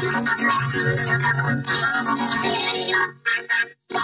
Thank you.